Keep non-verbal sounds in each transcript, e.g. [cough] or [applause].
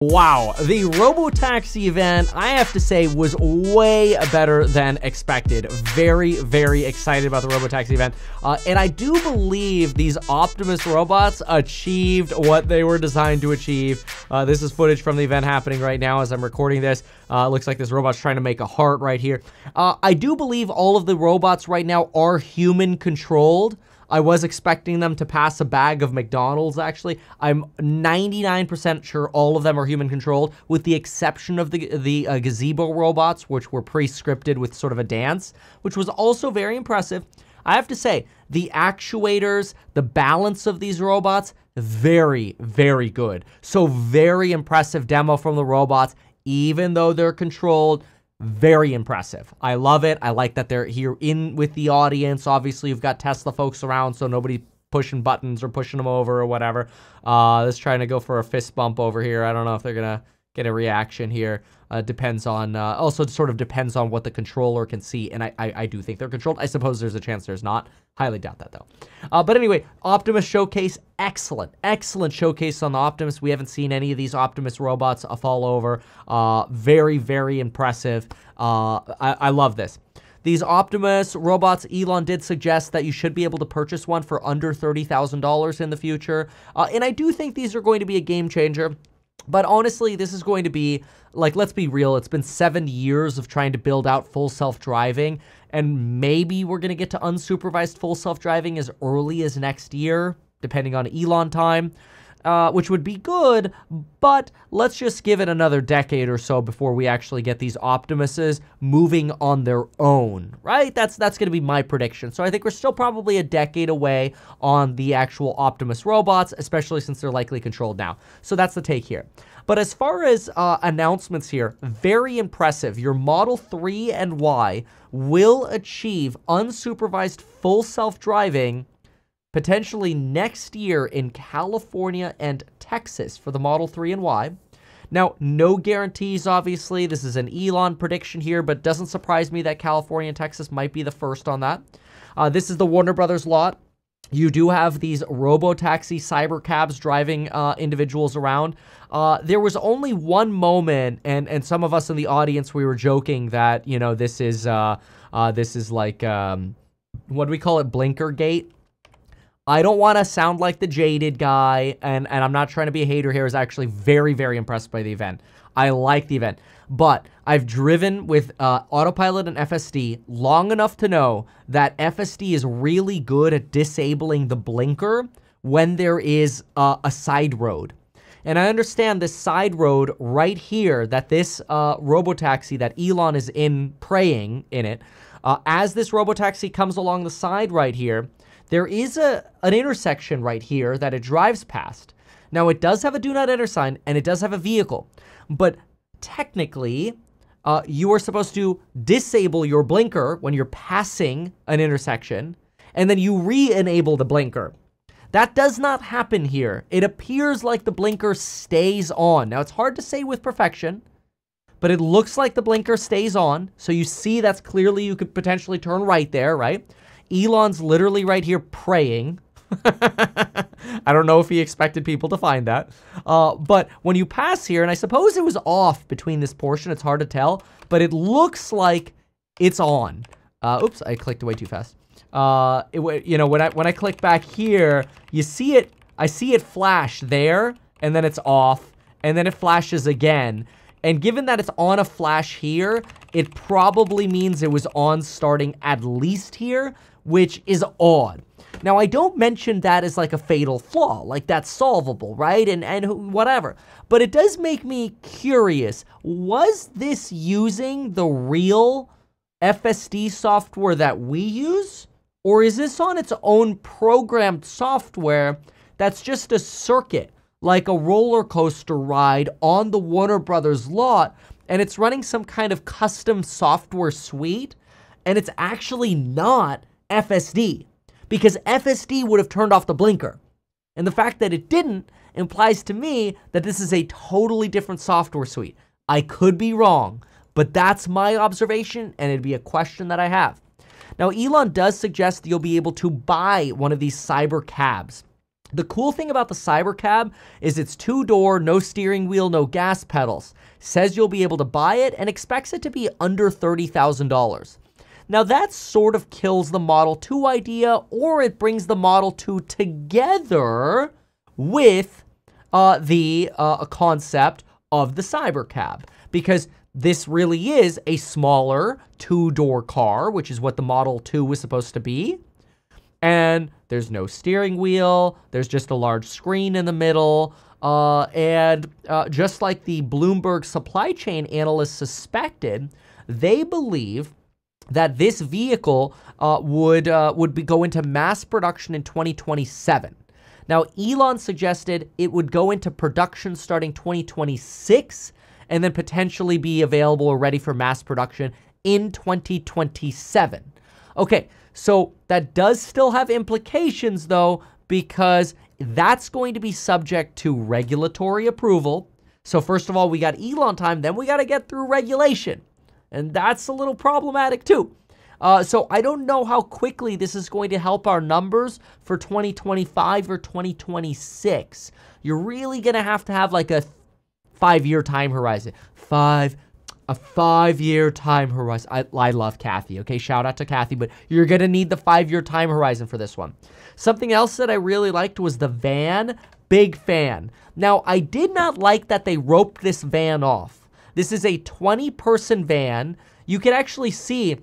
Wow, the Robotaxi event, I have to say, was way better than expected. Very, very excited about the Robotaxi event. Uh, and I do believe these Optimus robots achieved what they were designed to achieve. Uh, this is footage from the event happening right now as I'm recording this. Uh, looks like this robot's trying to make a heart right here. Uh, I do believe all of the robots right now are human controlled. I was expecting them to pass a bag of McDonald's, actually. I'm 99% sure all of them are human controlled, with the exception of the, the uh, gazebo robots, which were pre-scripted with sort of a dance, which was also very impressive. I have to say, the actuators, the balance of these robots, very, very good. So very impressive demo from the robots, even though they're controlled very impressive. I love it. I like that they're here in with the audience. Obviously, you've got Tesla folks around, so nobody pushing buttons or pushing them over or whatever. Uh, just trying to go for a fist bump over here. I don't know if they're gonna get a reaction here. Uh, depends on, uh, also sort of depends on what the controller can see. And I, I, I, do think they're controlled. I suppose there's a chance there's not. Highly doubt that though. Uh, but anyway, Optimus Showcase, excellent, excellent showcase on the Optimus. We haven't seen any of these Optimus robots fall over. Uh, very, very impressive. Uh, I, I love this. These Optimus robots, Elon did suggest that you should be able to purchase one for under $30,000 in the future. Uh, and I do think these are going to be a game changer. But honestly, this is going to be, like, let's be real. It's been seven years of trying to build out full self-driving, and maybe we're going to get to unsupervised full self-driving as early as next year, depending on Elon time uh, which would be good, but let's just give it another decade or so before we actually get these Optimuses moving on their own, right? That's that's going to be my prediction. So I think we're still probably a decade away on the actual Optimus robots, especially since they're likely controlled now. So that's the take here. But as far as uh, announcements here, very impressive. Your Model 3 and Y will achieve unsupervised full self-driving potentially next year in California and Texas for the Model 3 and Y. Now, no guarantees, obviously. This is an Elon prediction here, but doesn't surprise me that California and Texas might be the first on that. Uh, this is the Warner Brothers lot. You do have these robo-taxi cyber cabs driving uh, individuals around. Uh, there was only one moment, and and some of us in the audience we were joking that you know this is uh, uh this is like um, what do we call it, blinker gate I don't want to sound like the jaded guy, and, and I'm not trying to be a hater here. Actually very, very impressed by the event. I like the event. But I've driven with uh, Autopilot and FSD long enough to know that FSD is really good at disabling the blinker when there is uh, a side road. And I understand this side road right here that this uh, robotaxi that Elon is in praying in it, uh, as this robotaxi comes along the side right here, there is a an intersection right here that it drives past. Now, it does have a do not enter sign and it does have a vehicle, but technically, uh, you are supposed to disable your blinker when you're passing an intersection, and then you re-enable the blinker. That does not happen here. It appears like the blinker stays on. Now, it's hard to say with perfection, but it looks like the blinker stays on. So you see that's clearly you could potentially turn right there, right? Elon's literally right here praying. [laughs] I don't know if he expected people to find that. Uh, but when you pass here, and I suppose it was off between this portion, it's hard to tell, but it looks like it's on. Uh, oops, I clicked way too fast. Uh, it, you know, when I when I click back here, you see it. I see it flash there, and then it's off, and then it flashes again. And given that it's on a flash here, it probably means it was on starting at least here, which is odd. Now, I don't mention that as like a fatal flaw, like that's solvable, right? And and whatever. But it does make me curious. Was this using the real FSD software that we use? Or is this on its own programmed software that's just a circuit, like a roller coaster ride on the Warner Brothers lot, and it's running some kind of custom software suite, and it's actually not FSD because FSD would have turned off the blinker. And the fact that it didn't implies to me that this is a totally different software suite. I could be wrong, but that's my observation and it'd be a question that I have. Now, Elon does suggest that you'll be able to buy one of these cyber cabs. The cool thing about the cyber cab is it's two door, no steering wheel, no gas pedals. Says you'll be able to buy it and expects it to be under $30,000. Now that sort of kills the Model 2 idea or it brings the Model 2 together with uh, the uh, concept of the Cybercab because this really is a smaller two-door car, which is what the Model 2 was supposed to be. And there's no steering wheel. There's just a large screen in the middle. Uh, and uh, just like the Bloomberg supply chain analysts suspected, they believe that this vehicle uh, would uh, would be, go into mass production in 2027. Now, Elon suggested it would go into production starting 2026 and then potentially be available or ready for mass production in 2027. Okay, so that does still have implications though, because that's going to be subject to regulatory approval. So, first of all, we got Elon time, then we got to get through regulation. And that's a little problematic too. Uh, so I don't know how quickly this is going to help our numbers for 2025 or 2026. You're really going to have to have like a five-year time horizon. Five, a five-year time horizon. I, I love Cathie, okay? Shout out to Cathie, but you're going to need the five-year time horizon for this one. Something else that I really liked was the van. Big fan. Now, I did not like that they roped this van off. This is a 20-person van. You can actually see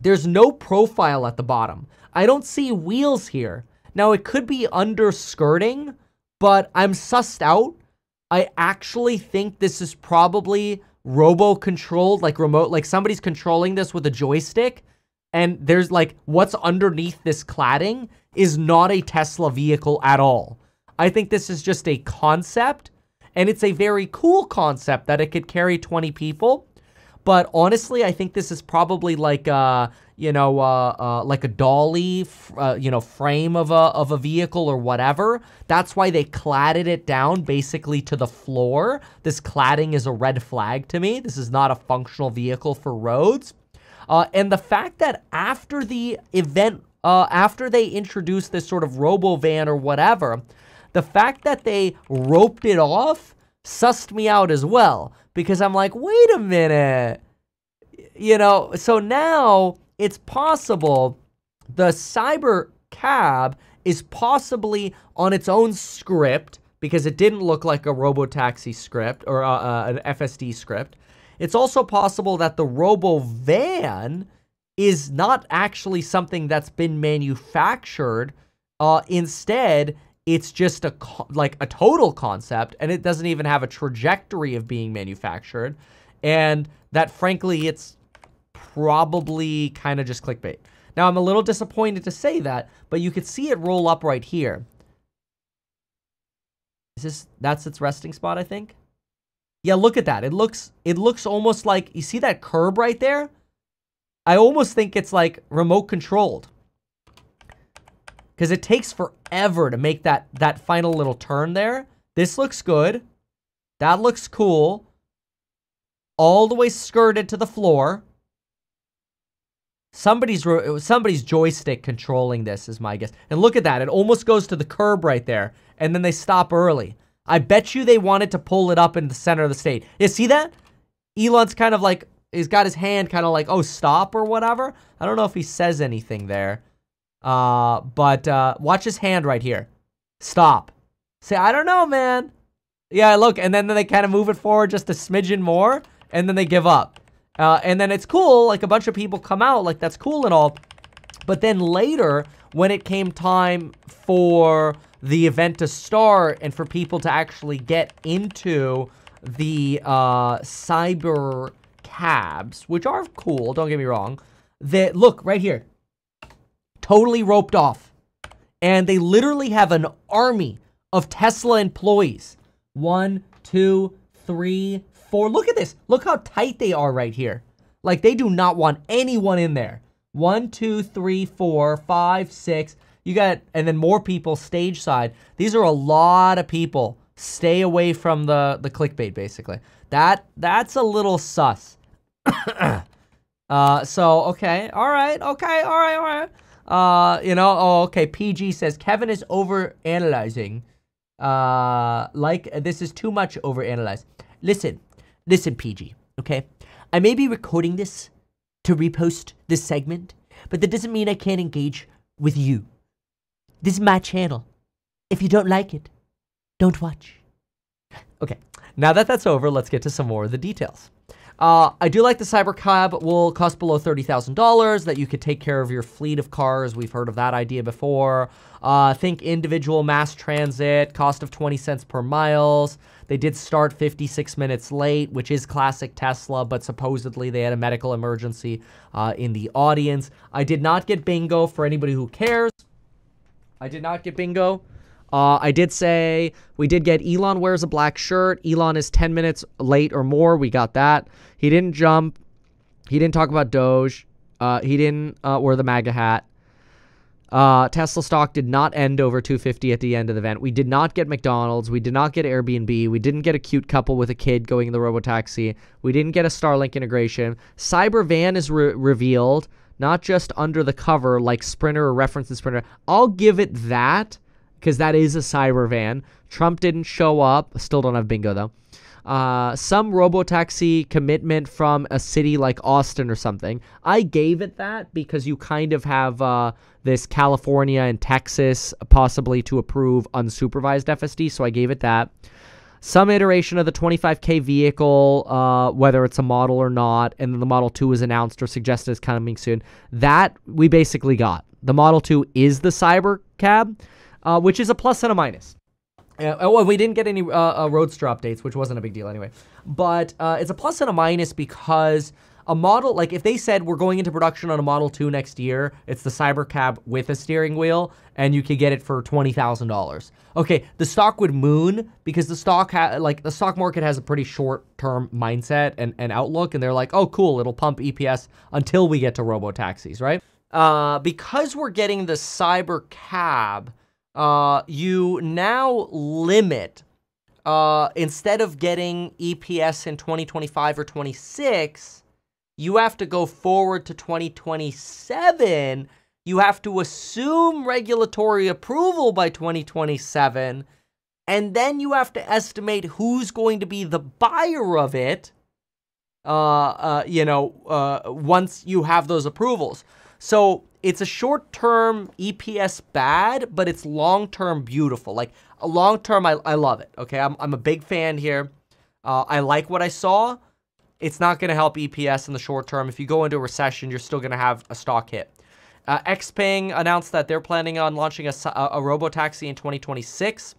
there's no profile at the bottom. I don't see wheels here. Now, it could be underskirting, but I'm sussed out. I actually think this is probably robo-controlled, like remote, like somebody's controlling this with a joystick. And there's like, what's underneath this cladding is not a Tesla vehicle at all. I think this is just a concept, and it's a very cool concept that it could carry 20 people. But honestly, I think this is probably like a, you know, uh, uh, like a dolly, uh, you know, frame of a of a vehicle or whatever. That's why they cladded it down basically to the floor. This cladding is a red flag to me. This is not a functional vehicle for roads. Uh, and the fact that after the event, uh, after they introduced this sort of robo van or whatever, the fact that they roped it off sussed me out as well because I'm like, wait a minute. You know, so now it's possible the cyber cab is possibly on its own script because it didn't look like a robotaxi script or uh, uh, an FSD script. It's also possible that the robo van is not actually something that's been manufactured. Uh, instead, it's just a like a total concept and it doesn't even have a trajectory of being manufactured and that frankly it's probably kind of just clickbait. Now I'm a little disappointed to say that, but you could see it roll up right here. Is this that's its resting spot, I think? Yeah, look at that. It looks it looks almost like you see that curb right there? I almost think it's like remote controlled because it takes forever to make that, that final little turn there. This looks good. That looks cool. All the way skirted to the floor. Somebody's somebody's joystick controlling this is my guess. And look at that. It almost goes to the curb right there. And then they stop early. I bet you they wanted to pull it up in the center of the state. You see that? Elon's kind of like, he's got his hand kind of like, oh, stop or whatever. I don't know if he says anything there. Uh, but uh, watch his hand right here. Stop. Say, I don't know, man. Yeah, look, and then they kind of move it forward just a smidgen more, and then they give up. Uh, and then it's cool, like a bunch of people come out, like that's cool and all. But then later, when it came time for the event to start and for people to actually get into the uh, cyber cabs, which are cool, don't get me wrong, that look right here totally roped off. And they literally have an army of Tesla employees. One, two, three, four. Look at this. Look how tight they are right here. Like they do not want anyone in there. One, two, three, four, five, six. You got, and then more people stage side. These are a lot of people. Stay away from the, the clickbait, basically. That That's a little sus. [coughs] uh, so, okay. All right. Okay. All right. All right. Uh, you know, oh, okay. PG says Kevin is over analyzing. Uh, like this is too much over analyzed. Listen, listen, PG. Okay, I may be recording this to repost this segment, but that doesn't mean I can't engage with you. This is my channel. If you don't like it, don't watch. Okay, now that that's over, let's get to some more of the details. Uh, I do like the Cybercab will cost below $30,000, that you could take care of your fleet of cars. We've heard of that idea before. Uh, think individual mass transit, cost of 20 cents per miles. They did start 56 minutes late, which is classic Tesla, but supposedly they had a medical emergency uh, in the audience. I did not get bingo for anybody who cares. I did not get bingo. Uh, I did say we did get Elon wears a black shirt. Elon is 10 minutes late or more. We got that. He didn't jump. He didn't talk about Doge. Uh, he didn't uh, wear the MAGA hat. Uh, Tesla stock did not end over 250 at the end of the event. We did not get McDonald's. We did not get Airbnb. We didn't get a cute couple with a kid going in the robotaxi. We didn't get a Starlink integration. Cybervan is re- revealed, not just under the cover like Sprinter or reference to Sprinter. I'll give it that because that is a cyber van. Trump didn't show up. Still don't have bingo though. Uh, some robotaxi commitment from a city like Austin or something. I gave it that because you kind of have uh, this California and Texas possibly to approve unsupervised FSD, so I gave it that. Some iteration of the 25K vehicle, uh, whether it's a model or not, and then the Model 2 is announced or suggested as coming soon. That we basically got. The Model 2 is the Cyber Cab, uh, which is a plus and a minus. Uh, oh, we didn't get any uh, uh, Roadster updates, which wasn't a big deal anyway. But uh, it's a plus and a minus because a model, like if they said we're going into production on a Model 2 next year, it's the Cybercab with a steering wheel, and you could get it for $20,000. Okay, the stock would moon because the stock, like the stock market has a pretty short-term mindset and, and outlook, and they're like, oh, cool, it'll pump EPS until we get to robo-taxis, right? Uh, because we're getting the Cybercab, uh, you now limit uh, instead of getting EPS in 2025 or 26, you have to go forward to 2027. You have to assume regulatory approval by 2027. And then you have to estimate who's going to be the buyer of it, uh, uh, you know, uh, once you have those approvals. So it's a short term EPS bad, but it's long term beautiful. Like a long term, I, I love it. Okay, I'm, I'm a big fan here. Uh, I like what I saw. It's not going to help EPS in the short term. If you go into a recession, you're still going to have a stock hit. Uh, Xpeng announced that they're planning on launching a, a, a robo taxi in 2026.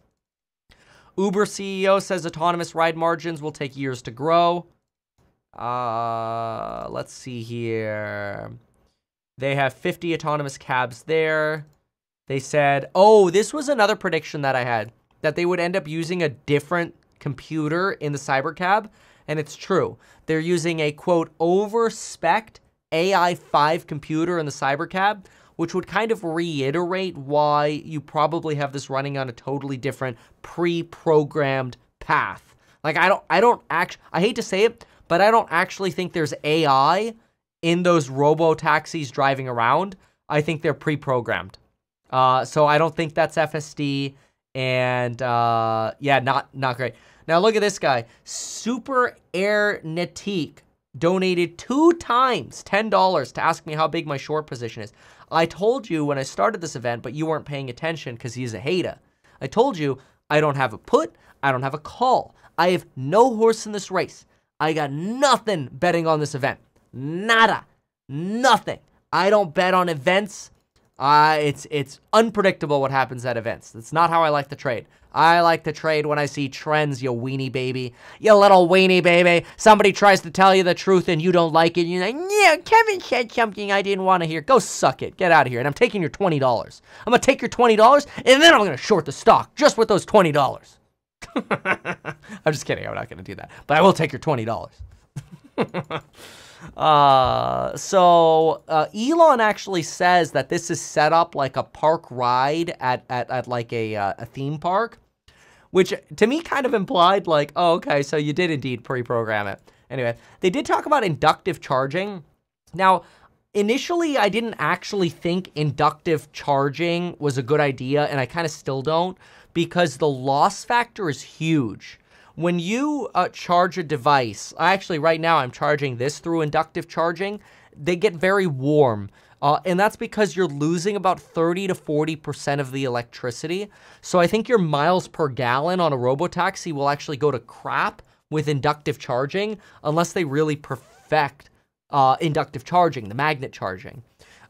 Uber CEO says autonomous ride margins will take years to grow. Uh, let's see here. They have 50 autonomous cabs there. They said, oh, this was another prediction that I had, that they would end up using a different computer in the cyber cab. And it's true. They're using a quote, over-spec AI5 computer in the cyber cab, which would kind of reiterate why you probably have this running on a totally different pre-programmed path. Like I don't I don't act I hate to say it, but I don't actually think there's AI in those robo taxis driving around, I think they're pre-programmed. Uh, so I don't think that's FSD, and uh, yeah, not not great. Now look at this guy, Super Air Netique donated two times ten dollars to ask me how big my short position is. I told you when I started this event, but you weren't paying attention because he's a hater. I told you I don't have a put, I don't have a call. I have no horse in this race. I got nothing betting on this event. Nada. Nothing. I don't bet on events. Uh, it's it's unpredictable what happens at events. That's not how I like to trade. I like to trade when I see trends, you weenie baby. You little weenie baby. Somebody tries to tell you the truth and you don't like it. You're like, yeah, Kevin said something I didn't want to hear. Go suck it. Get out of here. And I'm taking your $20. I'm going to take your $20 and then I'm going to short the stock just with those $20. [laughs] I'm just kidding. I'm not going to do that. But I will take your $20. [laughs] Uh, so uh, Elon actually says that this is set up like a park ride at, at, at like a, uh, a theme park, which to me kind of implied like, oh, okay, so you did indeed pre-program it. Anyway, they did talk about inductive charging. Now, initially I didn't actually think inductive charging was a good idea, and I kind of still don't because the loss factor is huge. When you uh, charge a device, actually, right now I'm charging this through inductive charging, they get very warm. Uh, and that's because you're losing about 30 to 40% of the electricity. So I think your miles per gallon on a robotaxi will actually go to crap with inductive charging unless they really perfect uh, inductive charging, the magnet charging.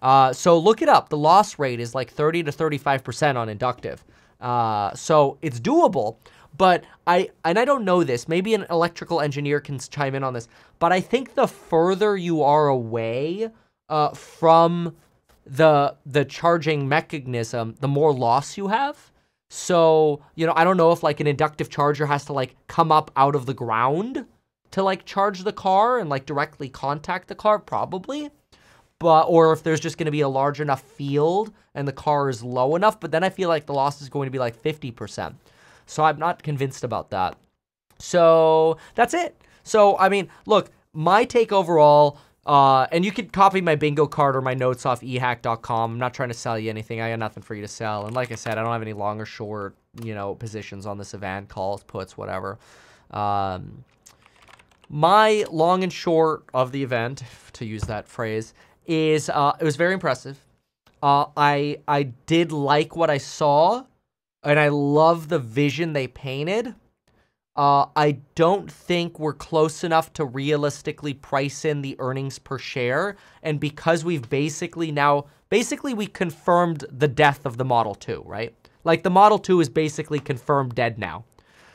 Uh, so look it up. The loss rate is like 30 to 35% on inductive. Uh, so it's doable. But I, and I don't know this, maybe an electrical engineer can chime in on this, but I think the further you are away uh, from the the charging mechanism, the more loss you have. So, you know, I don't know if like an inductive charger has to like come up out of the ground to like charge the car and like directly contact the car, probably. But, or if there's just going to be a large enough field and the car is low enough, but then I feel like the loss is going to be like 50%. So I'm not convinced about that. So that's it. So, I mean, look, my take overall, uh, and you can copy my bingo card or my notes off ehack.com. I'm not trying to sell you anything. I got nothing for you to sell. And like I said, I don't have any long or short, you know, positions on this event, calls, puts, whatever. Um, my long and short of the event, [laughs] to use that phrase, is uh, it was very impressive. Uh, I I did like what I saw, and I love the vision they painted. Uh, I don't think we're close enough to realistically price in the earnings per share. And because we've basically now, basically we confirmed the death of the Model 2, right? Like the Model 2 is basically confirmed dead now.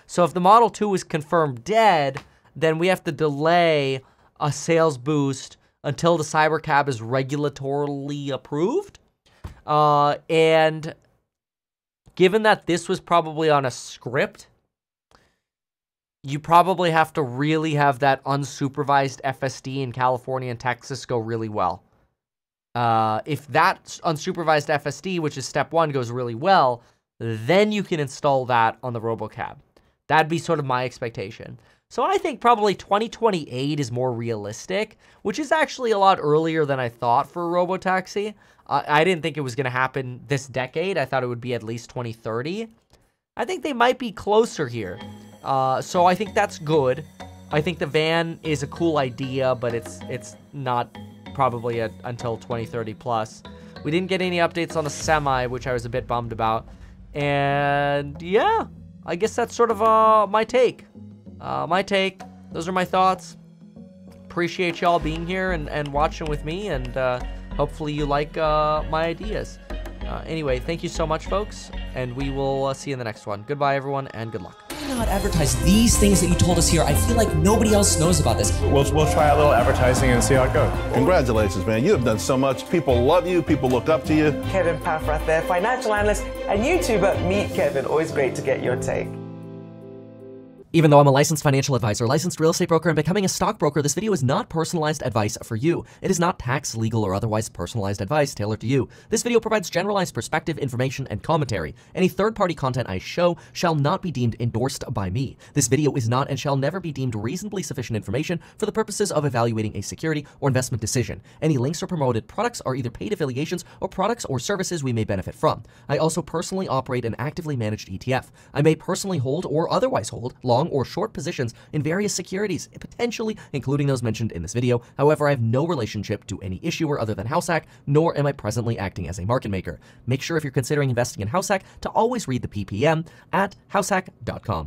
So if the Model 2 is confirmed dead, then we have to delay a sales boost until the Cybercab is regulatorily approved. Uh, and given that this was probably on a script, you probably have to really have that unsupervised FSD in California and Texas go really well. Uh, if that unsupervised FSD, which is step one, goes really well, then you can install that on the RoboCab. That'd be sort of my expectation. So I think probably 2028 is more realistic, which is actually a lot earlier than I thought for a Robotaxi. Uh, I didn't think it was going to happen this decade. I thought it would be at least 2030. I think they might be closer here. Uh, so I think that's good. I think the van is a cool idea, but it's it's not probably a, until 2030 plus. We didn't get any updates on the semi, which I was a bit bummed about. And yeah, I guess that's sort of uh, my take. Uh, my take. Those are my thoughts. Appreciate y'all being here and, and watching with me, and uh, hopefully you like uh, my ideas. Uh, anyway, thank you so much, folks, and we will uh, see you in the next one. Goodbye, everyone, and good luck not advertise these things that you told us here? I feel like nobody else knows about this. We'll, we'll try a little advertising and see how it goes. Congratulations, man. You have done so much. People love you. People look up to you. Kevin Paffrath there, financial analyst and YouTuber. Meet Kevin. Always great to get your take. Even though I'm a licensed financial advisor, licensed real estate broker, and becoming a stockbroker, this video is not personalized advice for you. It is not tax, legal, or otherwise personalized advice tailored to you. This video provides generalized perspective, information, and commentary. Any third-party content I show shall not be deemed endorsed by me. This video is not and shall never be deemed reasonably sufficient information for the purposes of evaluating a security or investment decision. Any links or promoted products are either paid affiliations or products or services we may benefit from. I also personally operate an actively managed ETF. I may personally hold or otherwise hold long long or short positions in various securities, potentially including those mentioned in this video. However, I have no relationship to any issuer other than Househack, nor am I presently acting as a market maker. Make sure if you're considering investing in Househack to always read the PPM at househack.com.